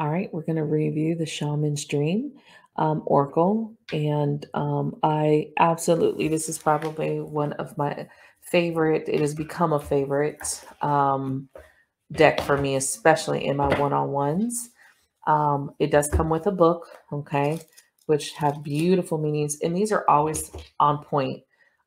All right, we're going to review the Shaman's Dream um, Oracle. And um, I absolutely, this is probably one of my favorite, it has become a favorite um, deck for me, especially in my one-on-ones. Um, it does come with a book, okay, which have beautiful meanings. And these are always on point.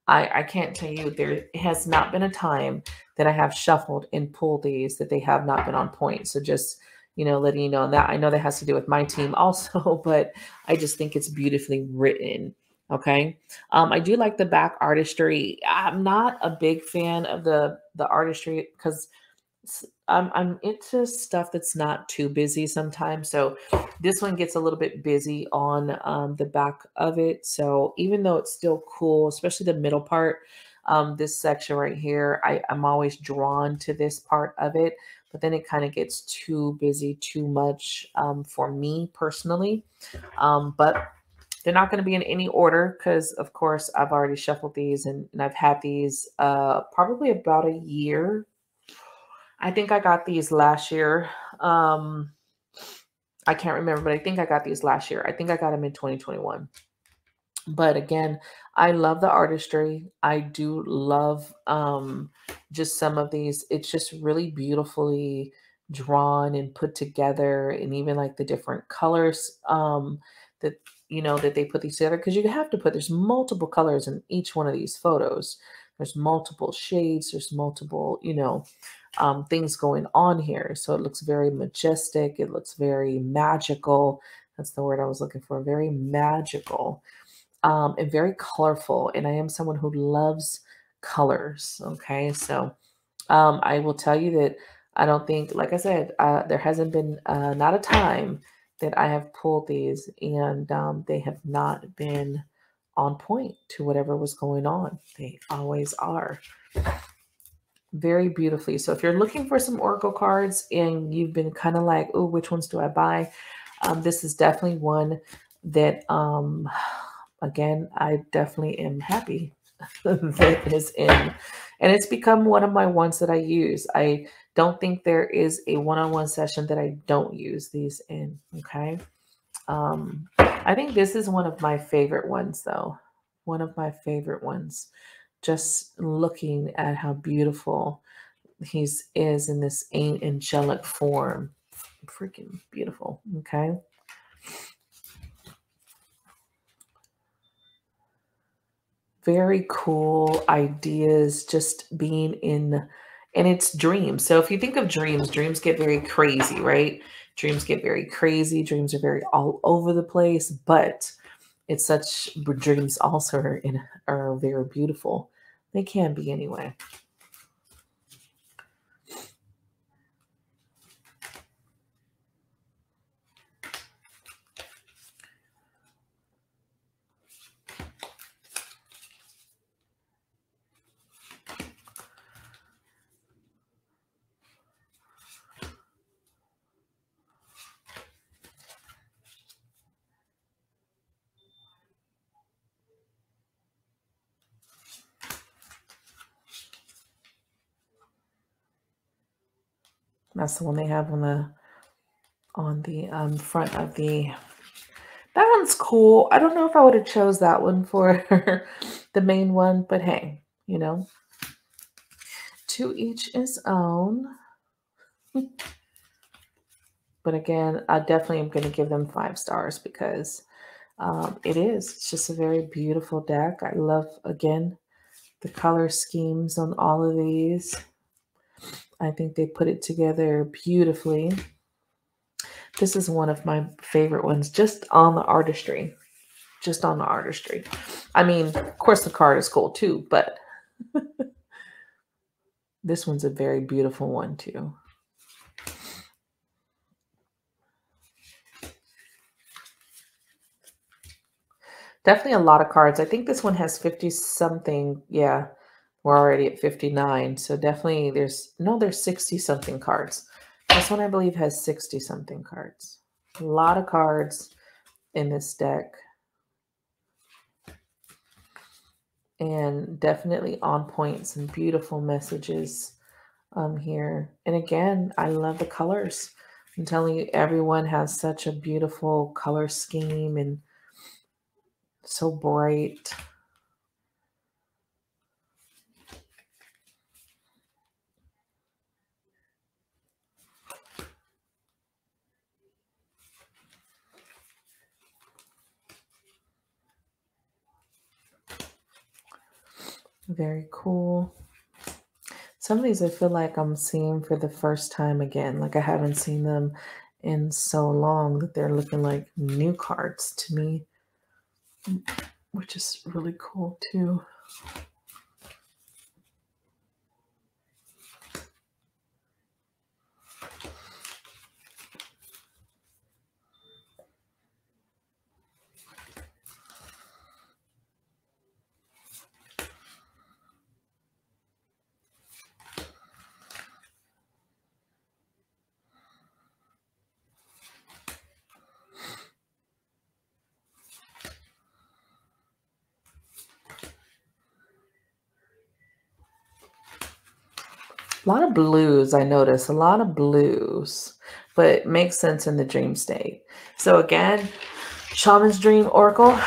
I, I can't tell you, there has not been a time that I have shuffled and pulled these that they have not been on point. So just you know, letting you know that I know that has to do with my team also, but I just think it's beautifully written. Okay. Um, I do like the back artistry. I'm not a big fan of the the artistry because I'm I'm into stuff that's not too busy sometimes. So this one gets a little bit busy on um, the back of it. So even though it's still cool, especially the middle part, um, this section right here, I, I'm always drawn to this part of it but then it kind of gets too busy, too much um, for me personally. Um, but they're not going to be in any order because, of course, I've already shuffled these and, and I've had these uh, probably about a year. I think I got these last year. Um, I can't remember, but I think I got these last year. I think I got them in 2021. But again, I love the artistry. I do love um, just some of these. It's just really beautifully drawn and put together, and even like the different colors um, that you know that they put these together because you have to put. There's multiple colors in each one of these photos. There's multiple shades. There's multiple you know um, things going on here. So it looks very majestic. It looks very magical. That's the word I was looking for. Very magical um, and very colorful. And I am someone who loves colors. Okay. So um, I will tell you that I don't think, like I said, uh, there hasn't been uh, not a time that I have pulled these and um, they have not been on point to whatever was going on. They always are. Very beautifully. So if you're looking for some Oracle cards and you've been kind of like, oh, which ones do I buy? Um, this is definitely one that um, again, I definitely am happy that is in. And it's become one of my ones that I use. I don't think there is a one-on-one session that I don't use these in. Okay. Um, I think this is one of my favorite ones though. One of my favorite ones. Just looking at how beautiful he's is in this angelic form. Freaking beautiful. Okay. Very cool ideas just being in and it's dreams. So if you think of dreams dreams get very crazy right? Dreams get very crazy dreams are very all over the place but it's such dreams also are, in, are very beautiful. They can be anyway That's the one they have on the on the um, front of the. That one's cool. I don't know if I would have chose that one for the main one, but hey, you know, to each his own. but again, I definitely am going to give them five stars because um, it is. It's just a very beautiful deck. I love, again, the color schemes on all of these. I think they put it together beautifully. This is one of my favorite ones, just on the artistry. Just on the artistry. I mean, of course, the card is cool too, but this one's a very beautiful one too. Definitely a lot of cards. I think this one has 50 something. Yeah. We're already at 59. So definitely there's, no, there's 60 something cards. This one I believe has 60 something cards. A lot of cards in this deck. And definitely on point, some beautiful messages um, here. And again, I love the colors. I'm telling you, everyone has such a beautiful color scheme and so bright. Very cool. Some of these I feel like I'm seeing for the first time again. Like I haven't seen them in so long that they're looking like new cards to me, which is really cool too. A lot of blues, I notice. A lot of blues, but it makes sense in the dream state. So again, Shaman's Dream Oracle,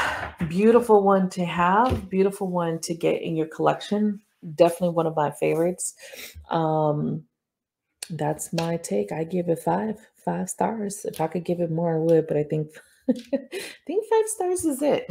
beautiful one to have, beautiful one to get in your collection. Definitely one of my favorites. Um, that's my take. I give it five, five stars. If I could give it more, I would, but I think I think five stars is it.